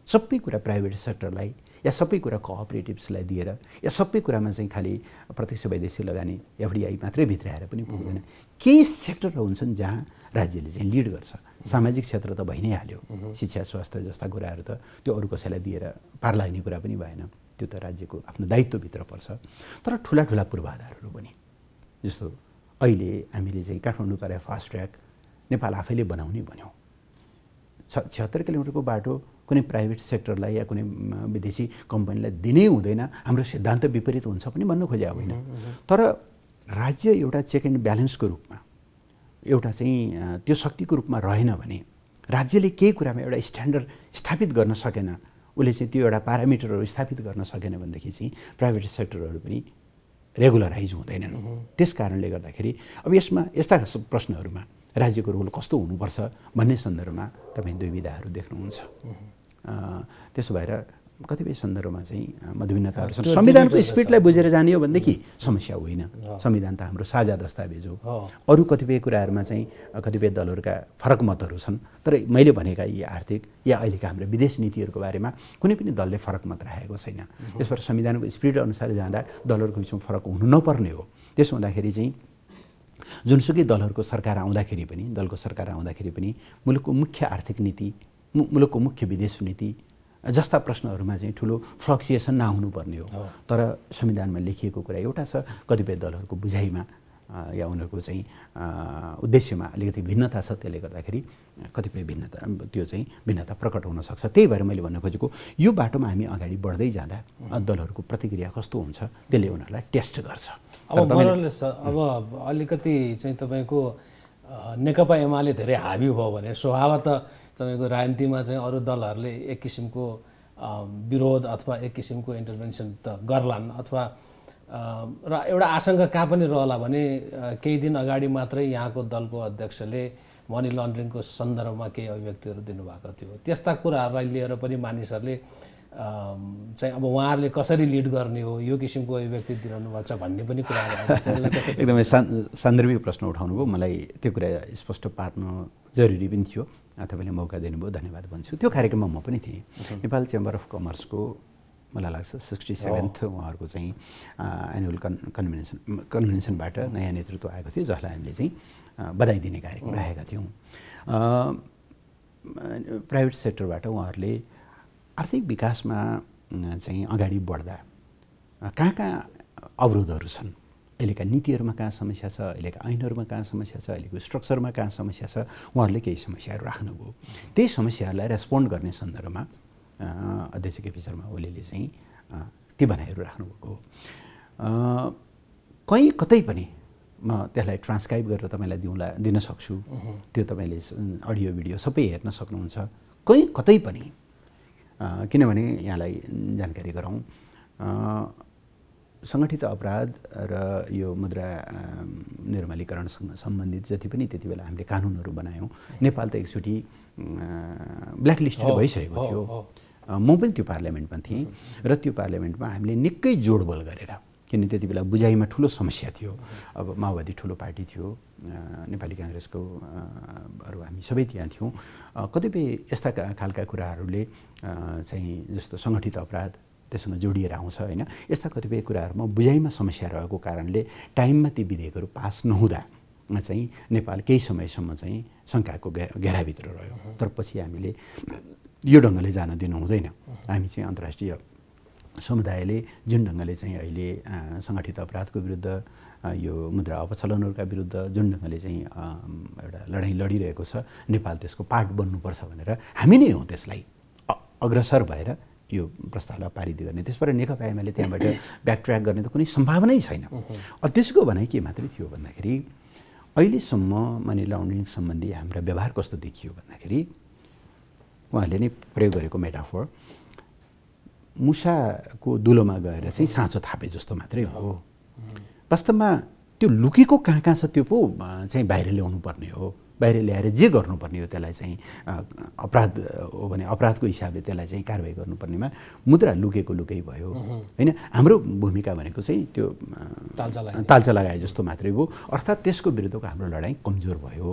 सबै कुरा प्राइभेट सेक्टरलाई या सबै कुरा कोअपरेटिभ्सलाई दिएर या सबै कुरामा चाहिँ खालि प्रत्यक्ष वैदेशिक लगानी एफडिआई मात्रै भित्राएर पनि पुग्दैन। केही सेक्टरहरू हुन्छन् जहाँ राज्यले चाहिँ लिड गर्छ। सामाजिक क्षेत्र त भइ नै हाल्यो। शिक्षा स्वास्थ्य जस्ता कुराहरू त त्यो अरू कसैलाई दिएर पार लाग्ने कुरा पनि भएन। त्यो त राज्यको आफ्नो दायित्वभित्र पर्छ। तर ठुला ठुला पूर्वाधारहरू पनि जस्तो अहिले हामीले चाहिँ काठमाडौँ तराई फास्ट ट्र्याक नेपाल आफैले बनाउने भन्यौँ। छ छिहत्तर किलोमिटरको बाटो कुनै प्राइभेट सेक्टरलाई या कुनै विदेशी कम्पनीलाई दिनै हुँदैन हाम्रो सिद्धान्त विपरीत हुन्छ पनि भन्नु खोजेको होइन। तर राज्य एउटा चेक एन्ड ब्यालेन्सको रूपमा एउटा चाहिँ त्यो शक्तिको रूपमा रहेन भने राज्यले केही कुरामा एउटा स्ट्यान्डर्ड स्थापित गर्न सकेन। उसले चाहिँ त्यो एउटा प्यारामिटरहरू स्थापित गर्न सकेन भनेदेखि चाहिँ प्राइभेट सेक्टरहरू पनि रेगुलराइज हुँदैनन्। त्यस कारणले गर्दाखेरि अब यसमा यस्ता प्रश्नहरूमा राज्यको रोल कस्तो हुनुपर्छ भन्ने सन्दर्भमा तपाईँ दुई विधाहरू देख्नुहुन्छ। त्यसो भएर कतिपय सन्दर्भमा चाहिँ मधुविन्नताहरू छन् संविधानको स्पिडलाई बुझेर जाने हो भनेदेखि समस्या होइन। संविधान त हाम्रो साझा दस्तावेज हो। अरू कतिपय कुराहरूमा चाहिँ कतिपय दलहरूका फरक मतहरू छन्। तर मैले भनेका यी आर्थिक या अहिलेका हाम्रो विदेश नीतिहरूको बारेमा कुनै पनि दलले फरक मत राखेको छैन। त्यसबाट संविधानको स्पिड अनुसार जाँदा दलहरूको बिचमा फरक हुनु नपर्ने हो। त्यसो हुँदाखेरि चाहिँ जुनसुकै दलहरूको सरकार आउँदाखेरि पनि दलको सरकार आउँदाखेरि पनि मुलुकको मुख्य आर्थिक नीति मुलुकको मुख्य विदेश नीति जस्ता प्रश्नहरूमा चाहिँ ठुलो फ्लक्सिएसन नहुनुपर्ने हो। तर संविधानमा लेखिएको कुरा एउटा छ कतिपय दलहरूको बुझाइमा या उनीहरूको चाहिँ उद्देश्यमा अलिकति भिन्नता छ त्यसले गर्दाखेरि कतिपय भिन्नता त्यो चाहिँ भिन्नता प्रकट हुनसक्छ त्यही भएर मैले भन्न खोजेको यो बाटोमा हामी अगाडि बढ्दै जाँदा दलहरूको प्रतिक्रिया कस्तो हुन्छ त्यसले उनीहरूलाई टेस्ट गर्छ। अब अब अलिकति चाहिँ तपाईँको नेकपा एमाले धेरै हाबी भयो भने स्वभाव त तपाईँको राजनीतिमा चाहिँ अरू दलहरूले एक किसिमको विरोध अथवा एक किसिमको इन्टरभेन्सन त गर्लान् अथवा र एउटा आशंका कहाँ पनि रहला भने केही दिन अगाडि मात्रै यहाँको दलको अध्यक्षले मनी लन्ड्रिङको सन्दर्भमा केही अभिव्यक्तिहरू दिनुभएको थियो। त्यस्ता कुराहरूलाई लिएर पनि मानिसहरूले चाहिँ अब उहाँहरूले कसरी लिड गर्ने हो यो किसिमको अभिव्यक्ति भएको छ भन्ने पनि कुराहरू एकदमै सान्दर्भिक प्रश्न उठाउनु भयो। मलाई त्यो कुरा स्पष्ट पार्नु जरुरी पनि थियो। तपाईँले मौका दिनुभयो। धन्यवाद भन्छु। त्यो कार्यक्रममा म पनि थिएँ। नेपाल चेम्बर अफ कमर्सको मलाई लाग्छ सिक्सटी सेभेन्थ उहाँहरूको चाहिँ एनुअल कन् कन्भेन्सन कन्भेन्सनबाट नयाँ नेतृत्व आएको थियो जसलाई हामीले चाहिँ बधाई दिने कार्यक्रम राखेका थियौँ। प्राइभेट सेक्टरबाट उहाँहरूले आर्थिक विकासमा चाहिँ अगाडि बढ्दा कहाँ कहाँ अवरोधहरू छन्? अहिलेका नीतिहरूमा कहाँ समस्या छ? अहिलेका ऐनहरूमा कहाँ समस्या छ? अहिलेको स्ट्रक्चरमा कहाँ समस्या छ? उहाँहरूले केही समस्याहरू राख्नुभयो। त्यही समस्याहरूलाई रेस्पोन्ड गर्ने सन्दर्भमा अध्यक्ष केपी शर्मा ओलीले चाहिँ ती भनाइहरू राख्नुभएको हो। कहीँ कतै पनि म त्यसलाई ट्रान्सक्राइब गरेर तपाईँलाई दिउँला दिन सक्छु। त्यो तपाईँले अडियो भिडियो सबै हेर्न सक्नुहुन्छ। कहीँ कतै पनि किनभने यहाँलाई जानकारी गराउँ सङ्गठित अपराध र यो मुद्रा निर्मलीकरणसँग सम्बन्धित जति पनि त्यति बेला हामीले कानुनहरू बनायौँ नेपाल त एकचोटि ब्ल्याकलिस्टेड हो, भइसकेको थियो। म पनि त्यो पार्लियामेन्टमा थिएँ र त्यो पार्लियामेन्टमा हामीले निकै जोडबोल गरेर किन त्यति बेला बुझाइमा ठुलो समस्या थियो। अब माओवादी ठुलो पार्टी थियो नेपाली काङ्ग्रेसको अरू हामी सबै त्यहाँ थियौँ। कतिपय यस्ता खालका कुराहरूले चाहिँ जस्तो सङ्गठित अपराध त्यससँग जोडिएर आउँछ होइन। यस्ता कतिपय कुराहरूमा बुझाइमा समस्या रहेको कारणले टाइममा ती विधेयकहरू पास नहुँदा चाहिँ नेपाल केही समयसम्म चाहिँ शङ्काको घेराभित्र रह्यो। तर पछि हामीले यो ढङ्गले जान दिनु हुँदैन। हामी चाहिँ अन्तर्राष्ट्रिय समुदायले जुन ढङ्गले चाहिँ अहिले सङ्गठित अपराधको विरुद्ध यो मुद्रा अपचलनहरूका विरुद्ध जुन ढङ्गले चाहिँ एउटा लडाइँ लडिरहेको छ नेपाल त्यसको पार्ट बन्नुपर्छ भनेर हामी नै हौँ त्यसलाई। अग्रसर भएर यो प्रस्तावलाई पारित गर्ने। त्यसबाट नेकपा एमाले त्यहाँबाट ब्याक ट्र्याक गर्ने त कुनै सम्भावनै छैन। अध्यक्षको भनाइ के मात्रै थियो भन्दाखेरि अहिलेसम्म मनी लन्ड्रिङ सम्बन्धी हाम्रा व्यवहार कस्तो देखियो भन्दाखेरि उहाँले नै प्रयोग गरेको मेटाफोर मुसाको दुलोमा गएर चाहिँ साँचो थापे जस्तो मात्रै हो। वास्तवमा त्यो लुकेको कहाँ कहाँ छ त्यो पो चाहिँ बाहिर ल्याउनु पर्ने हो। बाहिर ल्याएर जे गर्नुपर्ने हो त्यसलाई चाहिँ अपराध हो भने अपराधको हिसाबले त्यसलाई चाहिँ कारवाही गर्नुपर्नेमा मुद्रा लुकेको लुकै भयो। होइन हाम्रो भूमिका भनेको चाहिँ त्यो तालचा लगाए। जस्तो मात्रै हो। अर्थात् त्यसको विरुद्धको हाम्रो लडाइँ कमजोर भयो।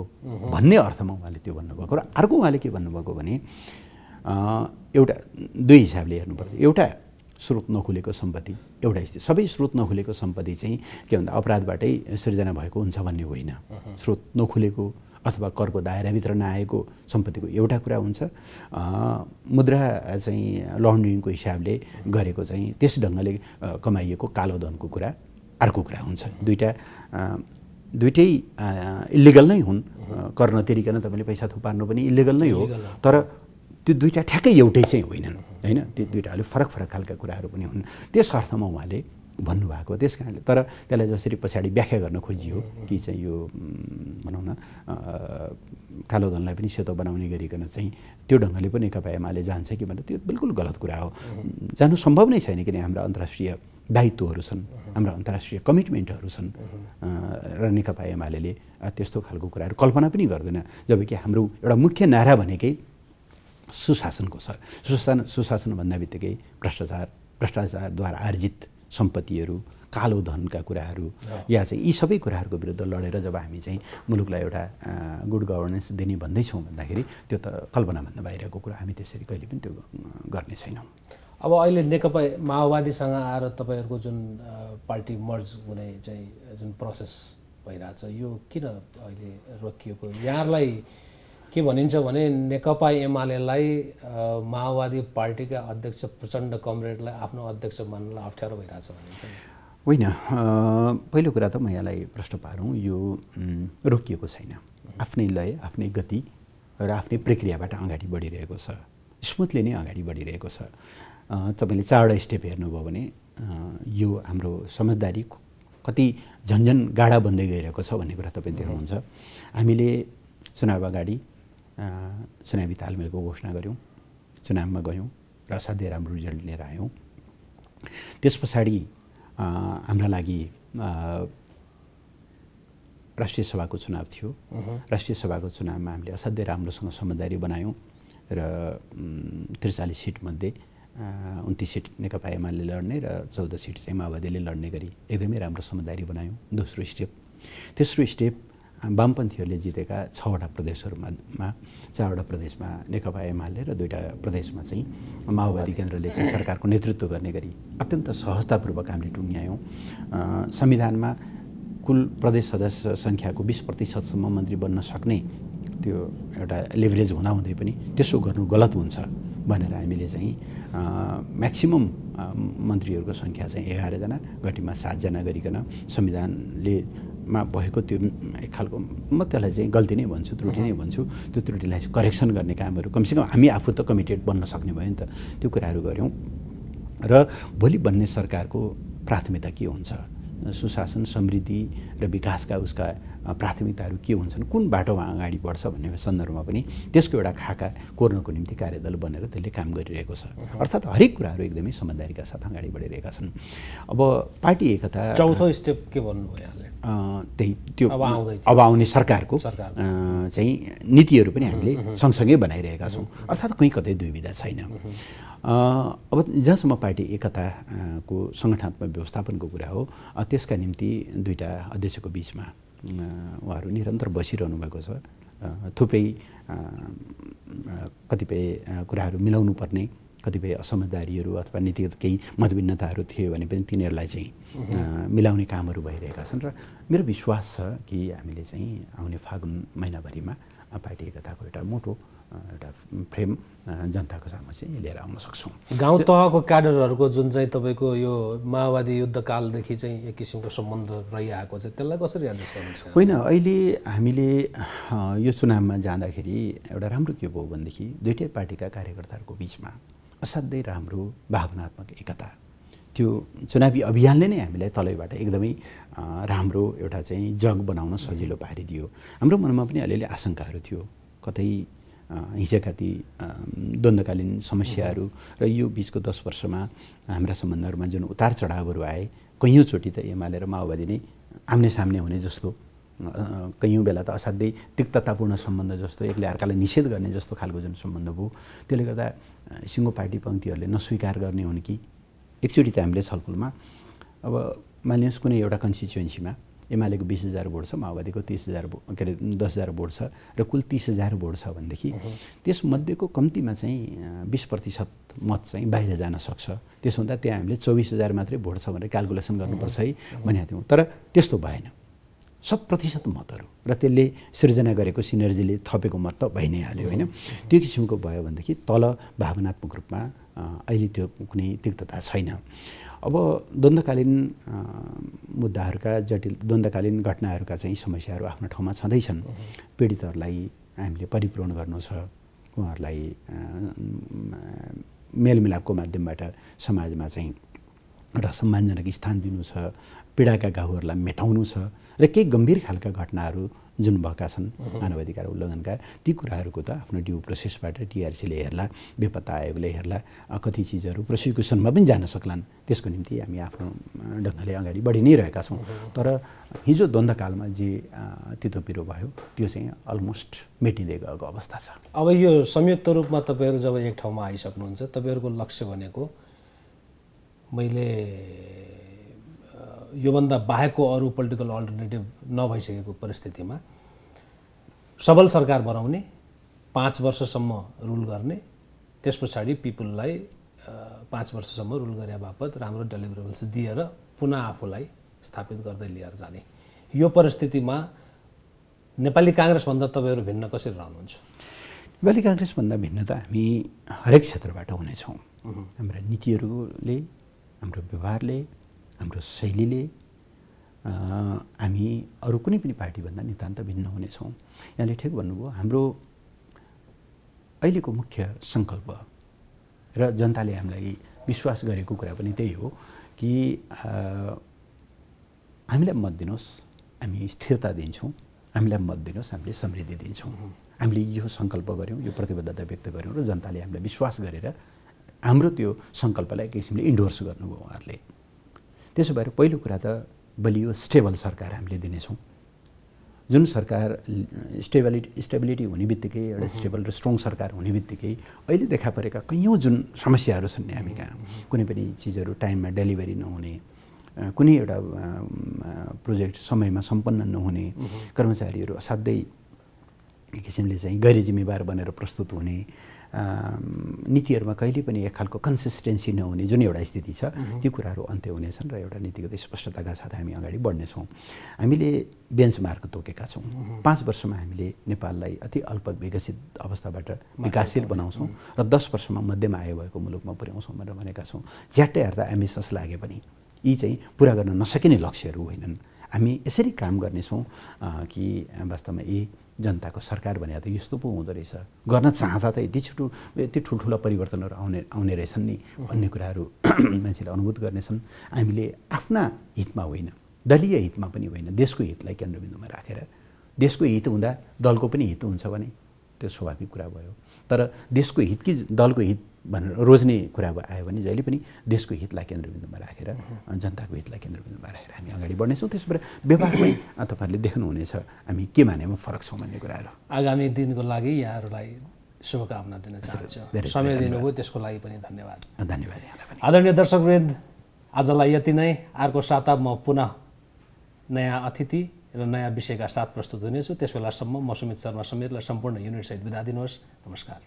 भन्ने अर्थमा उहाँले त्यो भन्नुभएको र अर्को उहाँले के भन्नुभएको भने एउटा दुई हिसाबले हेर्नुपर्छ। एउटा स्रोत नखुलेको सम्पत्ति एउटा स्थिति सबै स्रोत नखुलेको सम्पत्ति चाहिँ के भन्दा अपराधबाटै सृजना भएको हुन्छ भन्ने होइन। स्रोत नखुलेको अथवा करको दायराभित्र नआएको सम्पत्तिको एउटा कुरा हुन्छ। मुद्रा चाहिँ लन्ड्रिङको हिसाबले गरेको चाहिँ त्यस ढङ्गले कमाइएको कालो धनको कुरा अर्को कुरा हुन्छ। दुइटा दुइटै इलिगल नै हुन्। कर नतिरिकन तपाईँले पैसा थुपार्नु पनि इलिगल नै हो। तर त्यो दुइटा ठ्याक्कै एउटै चाहिँ होइनन् होइन? त्यो दुइटा अलिक फरक फरक खालका कुराहरू पनि हुन्। त्यस अर्थमा उहाँले भन्नुभएको त्यस कारणले तर त्यसलाई जसरी पछाडि व्याख्या गर्न खोजियो कि चाहिँ यो भनौँ न कालो धनलाई पनि सेतो बनाउने गरिकन चाहिँ त्यो ढङ्गले पनि नेकपा एमाले जान्छ कि भनेर त्यो बिल्कुल गलत कुरा हो। जानु सम्भव नै छैन किन हाम्रा अन्तर्राष्ट्रिय दायित्वहरू छन् हाम्रा अन्तर्राष्ट्रिय कमिटमेन्टहरू छन् र नेकपा एमाले त्यस्तो खालको कुराहरू कल्पना पनि गर्दैन। जबकि हाम्रो एउटा मुख्य नारा भनेकै सुशासनको छ। सुशासन सुशासन भन्दा बित्तिकै भ्रष्टाचार भ्रष्टाचारद्वारा आर्जित सम्पत्तिहरू कालो धनका कुराहरू या चाहिँ यी सबै कुराहरूको विरुद्ध लडेर जब हामी चाहिँ मुलुकलाई एउटा गुड गभर्नेन्स दिने भन्दैछौँ भन्दाखेरि त्यो त कल्पनाभन्दा बाहिरको कुरा हामी त्यसरी कहिले पनि त्यो गर्ने छैनौँ। अब अहिले नेकपा माओवादीसँग आएर तपाईँहरूको जुन पार्टी मर्ज हुने चाहिँ जुन प्रोसेस भइरहेछ यो किन अहिले रोकिएको? यहाँहरूलाई के भनिन्छ भने नेकपा एमालेलाई माओवादी पार्टीका अध्यक्ष प्रचण्ड कमरेडलाई आफ्नो अध्यक्ष मान्नलाई अप्ठ्यारो भइरहेछ भनिन्छ। होइन पहिलो कुरा त म यहाँलाई प्रश्न पारौँ यो रोकिएको छैन। आफ्नै लय आफ्नै गति र आफ्नै प्रक्रियाबाट अगाडि बढिरहेको छ। स्मुथली नै अगाडि बढिरहेको छ। तपाईँले चारवटा स्टेप हेर्नुभयो भने यो हाम्रो समझदारी कति झन्झन गाढा बन्दै गइरहेको छ भन्ने कुरा तपाईँ देख्नुहुन्छ। हामीले चुनाव अगाडि चुनावी तालमेलको घोषणा गऱ्यौँ चुनावमा गयौँ र असाध्यै राम्रो रिजल्ट लिएर आयौँ। त्यस पछाडि हाम्रा लागि राष्ट्रिय सभाको चुनाव थियो। राष्ट्रिय सभाको चुनावमा हामीले असाध्यै राम्रोसँग समझदारी बनायौँ र त्रिचालिस सिटमध्ये उन्तिस सिट नेकपा एमाले लड्ने र चौध सिट चाहिँ माओवादीले लड्ने गरी एकदमै राम्रो समझदारी बनायौँ दोस्रो स्टेप। तेस्रो स्टेप वामपन्थीहरूले जितेका छवटा प्रदेशहरूमा चारवटा प्रदेशमा नेकपा एमाले र दुईवटा प्रदेशमा चाहिँ माओवादी केन्द्रले चाहिँ सरकारको नेतृत्व गर्ने गरी अत्यन्त सहजतापूर्वक हामीले टुङ्ग्यायौँ। संविधानमा कुल प्रदेश सदस्य सङ्ख्याको बिस प्रतिशतसम्म मन्त्री बन्न सक्ने त्यो एउटा लेभरेज हुँदाहुँदै पनि त्यसो गर्नु गलत हुन्छ भनेर हामीले चाहिँ म्याक्सिमम् मन्त्रीहरूको सङ्ख्या चाहिँ एघारजना घटीमा सातजना गरिकन संविधानले मा भएको त्यो एक खालको म त्यसलाई चाहिँ गल्ती नै भन्छु त्रुटि नै भन्छु। त्यो त्रुटिलाई करेक्सन गर्ने कामहरू कमसेकम हामी आफू त कमिटेड बन्न सक्ने भयो नि त। त्यो कुराहरू गऱ्यौँ। र भोलि बन्ने सरकारको प्राथमिकता के हुन्छ? सुशासन समृद्धि र विकासका उसका प्राथमिकताहरू के हुन्छन् कुन बाटोमा अगाडि बढ्छ भन्ने सन्दर्भमा पनि त्यसको एउटा खाका कोर्नको निम्ति कार्यदल बनेर त्यसले काम गरिरहेको छ। अर्थात् हरेक कुराहरू एकदमै समझदारीका साथ अगाडि बढिरहेका छन्। अब पार्टी एकता चौथो स्टेप के भन्नुभयो त्यही त्यो अब आउने सरकारको चाहिँ नीतिहरू पनि हामीले सँगसँगै बनाइरहेका छौँ। अर्थात् कहीँ कतै दुविधा छैन। अब जहाँसम्म पार्टी एकताको सङ्गठनात्मक व्यवस्थापनको कुरा हो त्यसका निम्ति दुईवटा अध्यक्षको बिचमा उहाँहरू निरन्तर बसिरहनु भएको छ। थुप्रै कतिपय कुराहरू मिलाउनु पर्ने कतिपय असमझदारीहरू अथवा नीतिगत केही मतभिन्नताहरू थियो भने पनि तिनीहरूलाई चाहिँ मिलाउने कामहरू भइरहेका छन् र मेरो विश्वास छ कि हामीले चाहिँ आउने फागुन महिनाभरिमा पार्टी एकताको एउटा मोटो एउटा फ्रेम जनताको सामु चाहिँ लिएर आउन सक्छौँ। गाउँ तहको क्याडरहरूको जुन चाहिँ तपाईँको यो माओवादी युद्धकालदेखि चाहिँ एक किसिमको सम्बन्ध रहिआएको छ त्यसलाई कसरी एड्रेस गर्नुहुन्छ? होइन अहिले हामीले यो चुनावमा जाँदाखेरि एउटा राम्रो के भयो भनेदेखि दुइटै पार्टीका कार्यकर्ताहरूको बिचमा असाध्यै राम्रो भावनात्मक एकता। त्यो चुनावी अभियानले नै हामीलाई तलैबाट एकदमै राम्रो एउटा चाहिँ जग बनाउन सजिलो पारिदियो। हाम्रो मनमा पनि अलिअलि आशंकाहरू थियो। कतै हिजोका ती द्वन्द्वकालीन समस्याहरू र यो बिचको दस वर्षमा हाम्रा सम्बन्धहरूमा जुन उतार चढावहरू आए कैयौँचोटि त एमाले र माओवादी नै आम्ने सामने हुने जस्तो कैयौँ बेला त असाध्यै तिक्ततापूर्ण सम्बन्ध जस्तो एकले अर्कालाई निषेध गर्ने जस्तो खालको जुन सम्बन्ध भयो त्यसले गर्दा सिङ्गो पार्टी पङ्क्तिहरूले नस्वीकार गर्ने हुन् कि एकचोटि त हामीले छलफलमा अब मानिलिनुहोस् कुनै एउटा कन्स्टिचुएन्सीमा एमालेको बिस हजार भोट छ माओवादीको तिस हजार के अरे दस हजार भोट छ र कुल तिस हजार भोट छ भनेदेखि त्यसमध्येको कम्तीमा चाहिँ बिस प्रतिशत मत चाहिँ बाहिर जान सक्छ। त्यसो हुँदा त्यहाँ हामीले चौबिस हजार मात्रै भोट छ भनेर क्यालकुलेसन गर्नुपर्छ है भनेको थियौँ तर त्यस्तो भएन। शत प्रतिशत मतहरू र त्यसले सृजना गरेको सिनर्जीले थपेको मत त भइ नै हाल्यो होइन? त्यो किसिमको भयो भनेदेखि तल भावनात्मक रूपमा अहिले त्यो कुनै तिक्तता छैन। अब द्वन्द्वकालीन मुद्दाहरूका जटिल द्वन्द्वकालीन घटनाहरूका चाहिँ समस्याहरू आफ्नो ठाउँमा छँदैछन्। पीडितहरूलाई हामीले परिपूर्ण गर्नु छ। उहाँहरूलाई मेलमिलापको माध्यमबाट समाजमा चाहिँ एउटा सम्मानजनक स्थान दिनु छ। पीडाका घाउहरूलाई मेटाउनु छ र केही गम्भीर खालका घटनाहरू जुन भएका छन् मानवाधिकार उल्लङ्घनका ती कुराहरूको त आफ्नो ड्यु प्रोसेसबाट टिआरसीले हेर्ला बेपत्ता आयोगले हेर्ला कति चिजहरू प्रोसिक्युसनमा पनि जान सक्लान्। त्यसको निम्ति हामी आफ्नो ढङ्गले अगाडि बढी नै रहेका छौँ। तर हिजो द्वन्द्वकालमा जे तितो पिरो भयो त्यो चाहिँ अलमोस्ट मेटिँदै गएको अवस्था छ। अब यो संयुक्त रूपमा तपाईँहरू जब एक ठाउँमा आइसक्नुहुन्छ तपाईँहरूको लक्ष्य भनेको मैले योभन्दा बाहेकको अरू पोलिटिकल अल्टरनेटिभ नभइसकेको परिस्थितिमा सबल सरकार बनाउने पाँच वर्षसम्म रुल गर्ने त्यस पछाडि पिपुललाई पाँच वर्षसम्म रुल गरे बापत राम्रो डेलिभरेबल्स दिएर पुनः आफूलाई स्थापित गर्दै लिएर जाने। यो परिस्थितिमा नेपाली काङ्ग्रेसभन्दा तपाईँहरू भिन्न कसरी रहनुहुन्छ? नेपाली काङ्ग्रेसभन्दा भिन्न त हामी हरेक क्षेत्रबाट हुनेछौँ। हाम्रा नीतिहरूले हाम्रो व्यवहारले हाम्रो शैलीले हामी अरू कुनै पनि पार्टीभन्दा नितान्त भिन्न हुनेछौँ। यहाँले ठिक भन्नुभयो हाम्रो अहिलेको मुख्य सङ्कल्प र जनताले हामीलाई विश्वास गरेको कुरा पनि त्यही हो कि हामीलाई मत दिनुहोस् हामी स्थिरता दिन्छौँ हामीलाई मत दिनुहोस् हामीले समृद्धि दिन्छौँ। हामीले यो सङ्कल्प गऱ्यौँ यो प्रतिबद्धता व्यक्त गऱ्यौँ र जनताले हामीलाई विश्वास गरेर हाम्रो त्यो सङ्कल्पलाई एक किसिमले इन्डोर्स गर्नुभयो उहाँहरूले। त्यसो भएर पहिलो कुरा त बलियो स्टेबल सरकार हामीले दिनेछौँ। जुन सरकार स्टेबिलिटी स्टेबिलिटी हुने बित्तिकै एउटा स्टेबल र स्ट्रङ सरकार हुने बित्तिकै अहिले देखा परेका कैयौँ जुन समस्याहरू छन् नि हामी कहाँ कुनै पनि चिजहरू टाइममा डेलिभरी नहुने कुनै एउटा प्रोजेक्ट समयमा सम्पन्न नहुने कर्मचारीहरू असाध्यै एक किसिमले चाहिँ गैर जिम्मेवार बनेर प्रस्तुत हुने नीतिहरूमा कहिले पनि एक खालको कन्सिस्टेन्सी नहुने जुन एउटा स्थिति छ ती कुराहरू अन्त्य हुनेछन् र एउटा नीतिगत स्पष्टताका साथ हामी अगाडि बढ्नेछौँ हामीले बेन्चमार्क तोकेका छौँ। पाँच वर्षमा हामीले नेपाललाई अति अल्प विकसित अवस्थाबाट विकासशील बनाउँछौँ र दस वर्षमा मध्यम आय भएको मुलुकमा पुर्याउँछौँ भनेर भनेका छौँ। झ्याट्टै हेर्दा एम्बिसस लागे पनि यी चाहिँ पुरा गर्न नसकिने लक्ष्यहरू होइनन्। हामी यसरी काम गर्नेछौँ कि वास्तवमा यी जनताको सरकार भने त यस्तो पो हुँदो रहेछ। गर्न चाहँदा त यति छिटो यति ठुल्ठुला परिवर्तनहरू आउने आउने रहेछन् नि भन्ने कुराहरू मान्छेले अनुभूत गर्नेछन्। हामीले आफ्ना हितमा होइन दलीय हितमा पनि होइन देशको हितलाई केन्द्रबिन्दुमा राखेर देशको हित हुँदा दलको पनि हित हुन्छ भने त्यो स्वाभाविक कुरा भयो। तर देशको हित कि दलको हित भनेर रोज्ने कुरा आयो भने जहिले पनि देशको हितलाई केन्द्रबिन्दुमा राखेर जनताको हितलाई केन्द्रबिन्दुमा राखेर हामी अगाडि बढ्नेछौँ। त्यसबाट व्यवहारमै तपाईँहरूले देख्नुहुनेछ हामी के मानेमा फरक छौँ भन्ने कुराहरू। आगामी दिनको लागि यहाँहरूलाई शुभकामना दिन चाहन्छु। समय दिनुभयो त्यसको लागि पनि धन्यवाद। धन्यवाद यहाँलाई आदरणीय दर्शकवृन्द आजलाई यति नै। अर्को साता म पुनः नयाँ अतिथि र नयाँ विषयका साथ प्रस्तुत हुनेछु। त्यस बेलासम्म म सुमित शर्मा समेतलाई सम्पूर्ण युनिट सहित बिदा दिनुहोस्। नमस्कार।